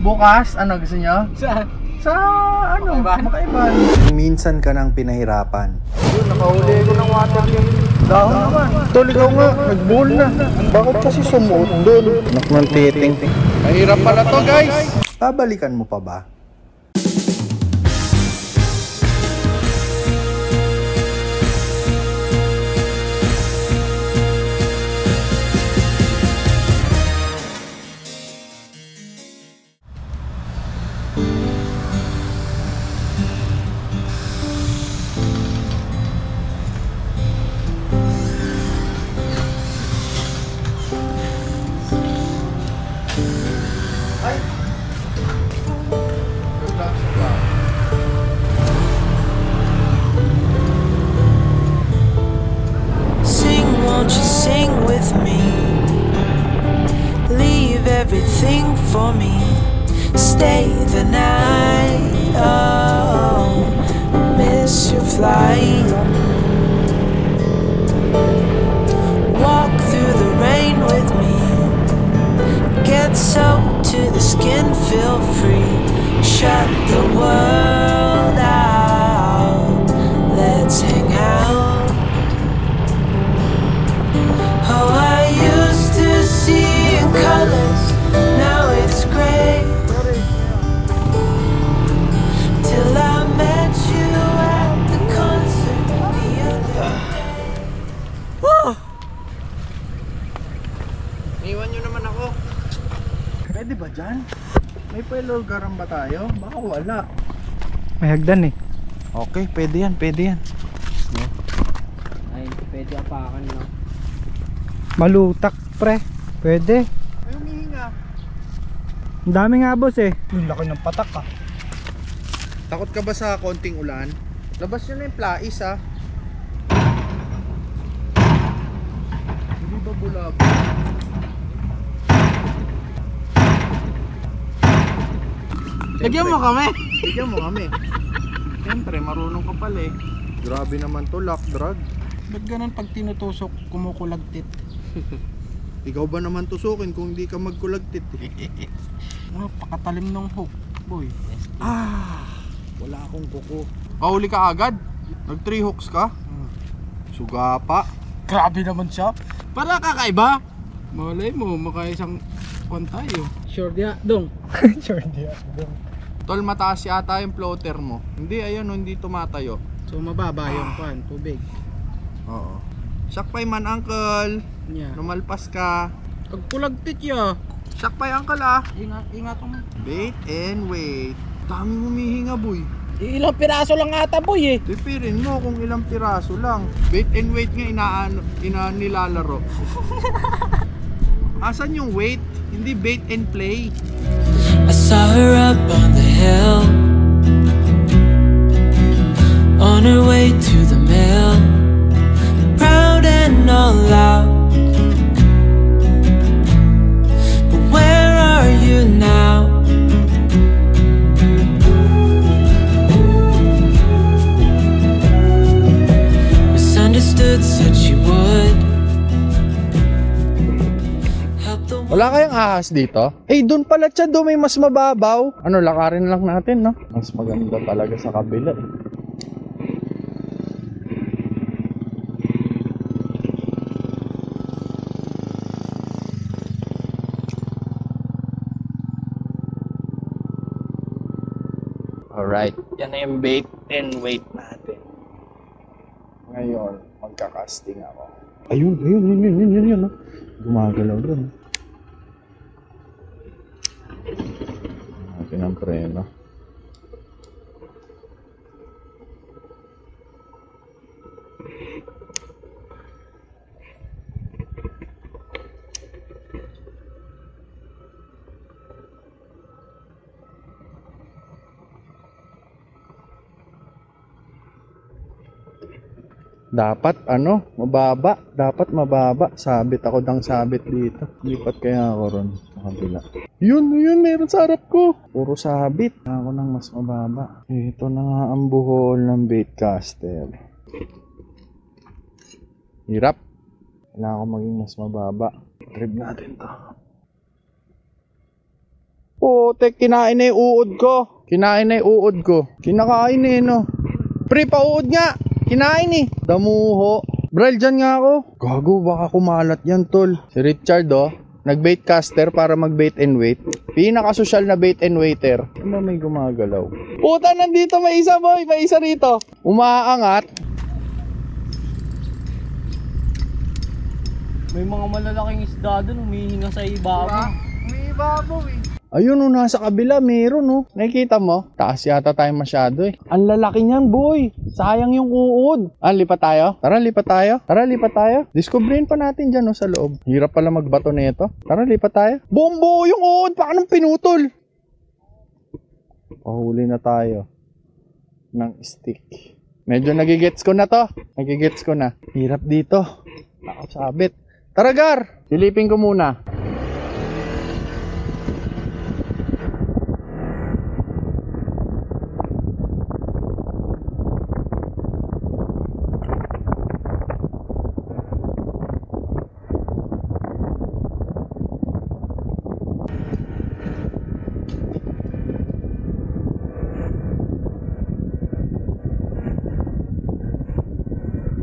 Bukas, ano gusto nyo? Saan? Sa ano? Makaiban? Makaiban. Minsan ka nang pinahirapan. Yun, nakahuli ko ng water yung Dahon naman. Tol, ikaw nga. Nag-bowl na. Bakit kasi sumuot doon? Ng titing. Mahirap pala to, guys. Babalikan mo pa ba? For me. Stay the night. Oh, miss your flight. Walk through the rain with me. Get soaked to the skin, feel free. Shut the Pwede ba dyan? May pelogaran ba tayo? Baka wala. May hagdan eh. Okay, pwede yan, pwede yan. Ay, pwede apakan no. Malutak pre. Pwede. Ay, humihinga. Ang dami nga boss eh. Yung laki ng patak ah. Takot ka ba sa konting ulan? Labas nyo na yung plais ah. Hindi ba bulab? Lagyan mo kami. Bigyan mo kami. Siyempre, marunong ka pala eh. Grabe naman to, lock drag. Ba't ganun pag tinutusok, kumukulagtit? Ikaw ba naman tusukin kung hindi ka magkulagtit eh? Ano, pakatalim ng hook, boy. Ah, wala akong kuko. Mahuli ka agad? Nag 3 hooks ka? Suga pa. Grabe naman siya. Para kakaiba. Malay mo, makaisang kwan tayo. Sure dia, dong. sure dia, dong. Tol, mataas yata yung floater mo. Hindi, ayun, oh, hindi tumatayo. So mababa yung kwan, tubig. Oo. Sakpay man, uncle. Nya. Lumalpas ka. Pag kulagtit ya. Sakpay, uncle ah. Ingat, ingat mo. Wait and wait. Dami humihinga, boy. Ilang piraso lang ata boy eh. Tipirin mo kung ilang piraso lang. Wait and wait nga inaano, ina nilalaro. Asan yung wait? Hindi bait and play. I saw her up on the hill. On her way to the mill. Proud and all out Ahas dito? Eh, doon pala doon may mas mababaw. Ano, lakarin lang natin, no? Mas maganda talaga sa kabila. eh. Alright, yan na yung bait and wait natin. Ngayon, magka-casting ako. Ayun, ayun, yun, yun, yun, yun, yun, no? Gumagalaw doon. Natin ang preno. Dapat ano, mababa. Dapat mababa. Sabit ako ng sabit dito. Lipat kaya ako ron sa kabila. Yun, yun, meron sa harap ko. Puro sabit. Ako nang mas mababa. Ito na nga ang buhol ng baitcaster. Hirap. Kailangan ko maging mas mababa. Trip natin to. Putek, kinain na yung uod ko. Kinain na yung uod ko. Kinakain eh, no. Pre, pauod nga. Kinain eh. Damuho. Bral, dyan nga ako. Gago, baka kumalat yan, tol. Si Richard, oh. Nag-bait caster para mag-bait and wait. Pinaka-social na bait and waiter. Ano may gumagalaw? Puta, nandito may isa, boy. May isa rito. Umaangat. May mga malalaking isda doon, humihinga sa ibabaw. May ibabaw eh. Ayun oh, nasa kabila, meron oh. Nakikita mo? Taas yata tayo masyado eh. Ang lalaki niyan, boy. Sayang yung uod. Ah, lipat tayo? Tara, lipat tayo. Tara, lipat tayo. Discoverin pa natin dyan oh, sa loob. Hirap pala magbato nito. Tara, lipat tayo. Buong buo yung uod. Paano pinutol? Pahuli na tayo. Ng stick. Medyo nagigets ko na to. Nagigets ko na. Hirap dito. Nakasabit. Tara, Gar! Silipin ko muna.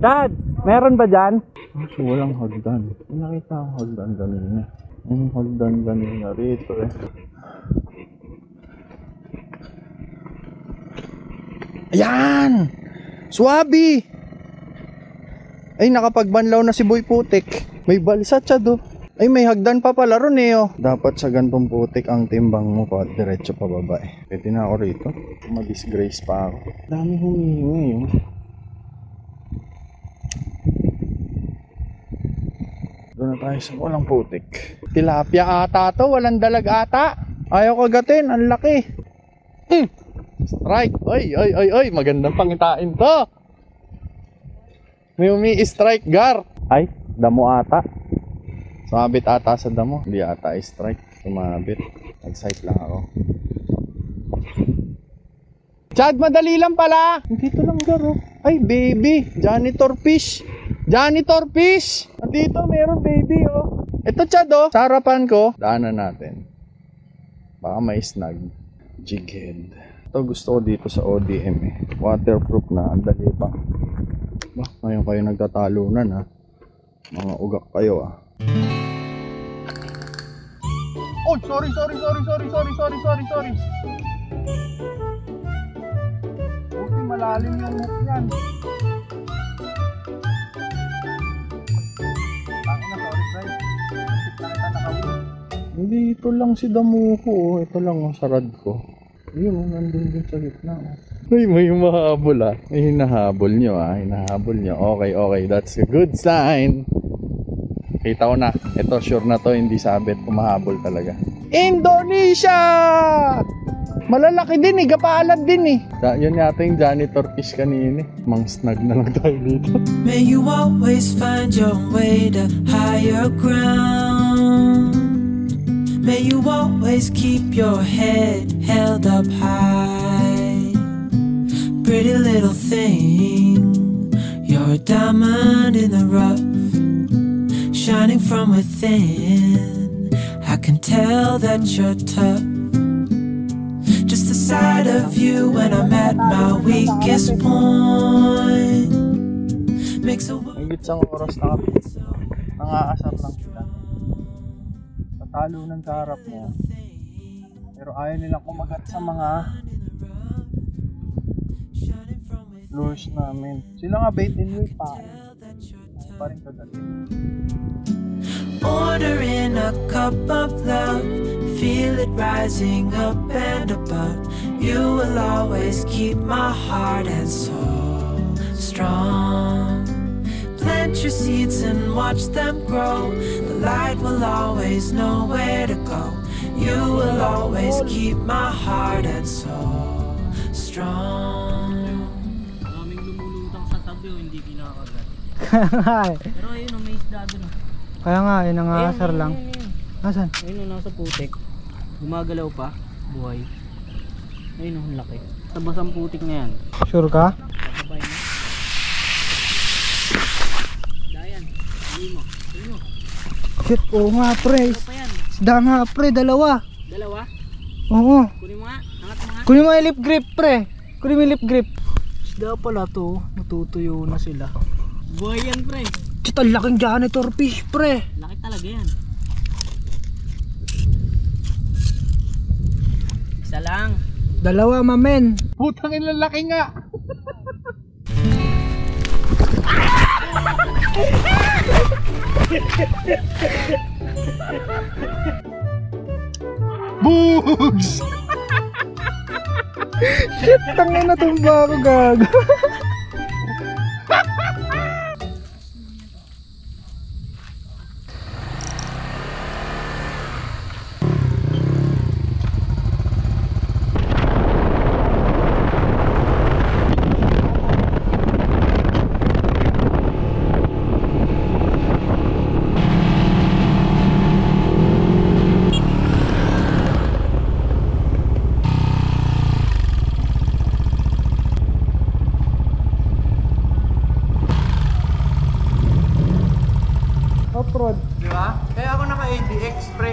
Dad, meron ba dyan? walang hagdan. Nakita akong hagdan kanina. Yung hagdan kanina rito eh. Ayan! Swabi! Ay, nakapagbanlaw na si Boy Putik. May balsa siya do. Ay, may hagdan pa pala ron eh oh. Dapat sa gantong putik ang timbang mo pa diretso pa baba eh. Pwede na ako rito. Ma-disgrace pa ako. Dami humihingi yun. Doon na tayo sa walang putik. Tilapia ata to, walang dalag ata. Ayaw kagatin, ang laki. Hmm. Strike. Oy, oy, oy, oy, magandang pangitain to. May umi-strike gar. Ay, damo ata. Sumabit ata sa damo. Hindi ata strike. Sumabit. Nag-sight lang ako. Chad, madali lang pala. Dito lang garo. Ay, baby. Janitor fish. Janitor fish. Dito, meron baby, oh. Ito, Chad, oh. Sa harapan ko. Daanan natin. Baka may snag. Jighead. Ito gusto ko dito sa ODM eh. Waterproof na. Ang dali pa. Bah, ngayon kayo nagtatalunan ha. Mga ugak kayo ah. Oh, sorry, sorry, sorry, sorry, sorry, sorry, sorry, sorry. Okay, malalim yung hook niyan. Hindi, ito lang si Damuko. oh. Ito lang ang sarad ko. Ayun, oh, nandun din sa gitna. oh. Uy, may humahabol ah. May hinahabol nyo ah. Hinahabol nyo. Okay, okay. That's a good sign. Kita ko na. Ito, sure na to. Hindi sabit. Humahabol talaga. Indonesia! Malalaki din eh. Gapaalat din eh. Sa, yun yata yung janitor fish kanina eh. Mang snag na lang tayo dito. May you always find your way to higher ground. May you always keep your head held up high. Pretty little thing, you're a diamond in the rough, shining from within. I can tell that you're tough. Sight of you when I'm at my weakest point makes a world. Higit sa oras na kami. Nangaasar lang sila. Tatalo ng karap mo. Pero ayaw nilang kumagat sa mga lures namin. Sila nga bait and wait pa. Ayaw pa rin kagatin. Ordering a cup of love, feel it rising up and above. You will always keep my heart and soul strong. Plant your seeds and watch them grow. The light will always know where to go. You will always keep my heart and soul strong. Maraming lumulutang sa tabi o hindi kinakagat. Kaya nga eh. Pero ayun, oh, may isda doon. oh. Kaya nga eh, nangasar Ayun, lang. ayun, ayun. Nasaan? Ayun, oh, nasa putik. Gumagalaw pa. Buhay. Ayun, ang laki. Tabas ang putik na yan. Sure ka? Kakabay na. Dayan. Ayun mo. Ayun mo. Shit, oo nga pre. Ano? Isda nga pre, dalawa. Dalawa? Oo. Kunin mo nga. Angat mo nga. Kunin mo yung lip grip, pre. Kunin mo yung lip grip. Isda pala to. Natutuyo na sila. Buhay yan, pre. Chit, ang laking janitor fish, pre. Laki talaga yan. Isa lang. Dalawa, mamen. Putang ina laki nga. Bugs! Shit, tangin na tumba ako, gago. Di ba? Kaya ako naka ADX pre.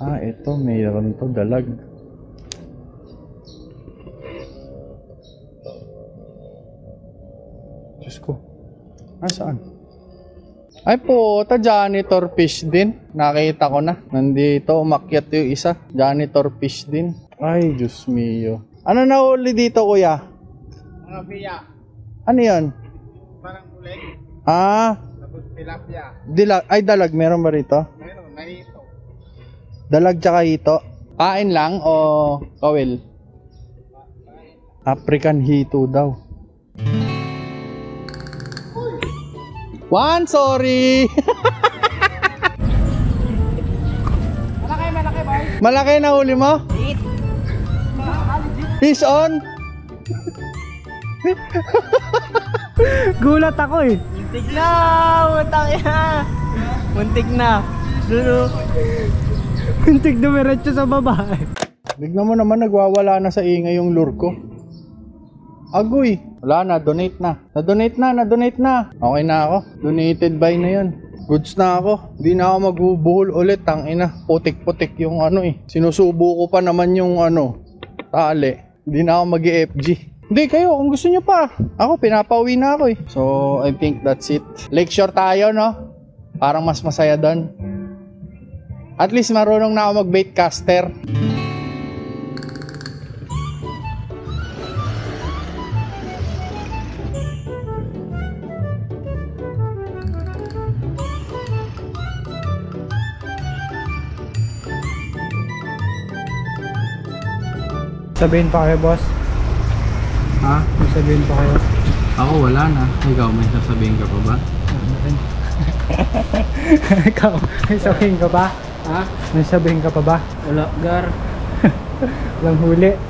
Ah, ito, mayroon to dalag. Diyos ko. Nasaan? Ay po, ta janitor fish din. Nakita ko na. Nandito, umakyat yung isa. Janitor fish din. Ay, Diyos mio. Ano na uli dito, kuya? Mga biya. Ano yan? Parang ulit. Ah, Tapos tilapia. dilag. Ay, dalag. Meron ba rito? Meron, nahito. Dalag tsaka hito. Kain lang o kawil? African hito daw. One, sorry! Malaki, malaki, boy. Malaki na huli mo? Fish on? Gulat ako eh. Muntik na! Muntik na! Muntik na. Dulo. Muntik dumiretso sa baba. Bignan mo naman nagwawala na sa ingay yung lure ko. Agoy! Wala na, donate na. Na-donate na, na-donate na. Okay na ako. Donated by na yun. Goods na ako. Di na ako magbubuhol ulit. Tang ina, putik-putik yung ano eh. Sinusubo ko pa naman yung ano, tali. Di na ako mag fg Hindi kayo, kung gusto nyo pa. Ako, pinapauwi na ako eh. So, I think that's it. Lakeshore tayo, no? Parang mas masaya doon. At least marunong na ako mag-bait caster. Sabihin pa kayo, boss. Ha? May sabihin pa kayo. Ako wala na. Ikaw, may sasabihin ka pa ba? Ikaw, may sabihin ka ba? Ha? May sabihin ka pa ba? Wala, gar. Walang huli.